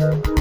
Thank you.